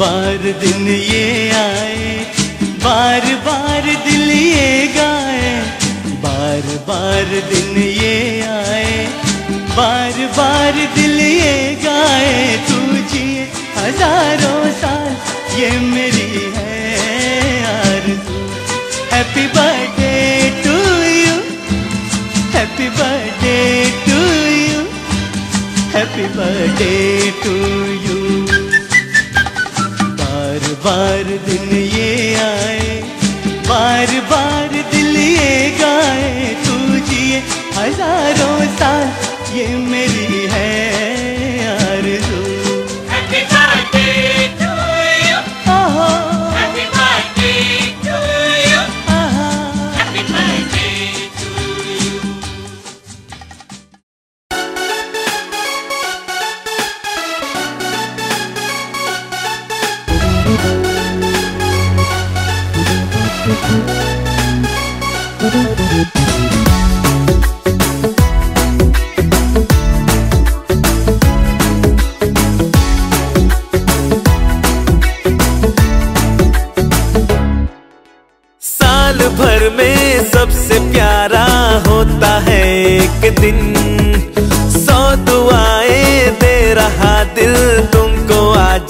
बार दिन ये आए बार बार दिल ये गाए। बार दिन ये आए बार बार दिल ये गाए तू जिए हज़ारों साल, ये मेरी है आरज़ू happy birthday to you happy birthday to you happy birthday to you बार बार दिन ये आए बार बार साल भर में सबसे प्यारा होता है एक दिन। तुमको